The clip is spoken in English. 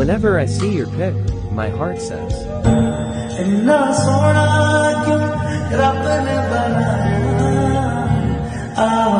Whenever I see your pic, my heart says. Oh.